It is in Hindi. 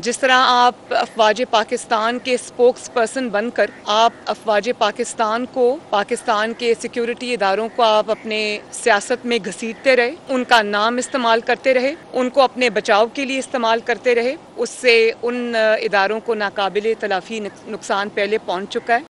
जिस तरह आप अफवाज पाकिस्तान के स्पोक्स पर्सन बनकर आप अफवाज पाकिस्तान को, पाकिस्तान के सिक्योरिटी इदारों को आप अपने सियासत में घसीटते रहे, उनका नाम इस्तेमाल करते रहे, उनको अपने बचाव के लिए इस्तेमाल करते रहे, उससे उन इदारों को नाकबिल तलाफ़ी नुकसान पहले पहुँच चुका है।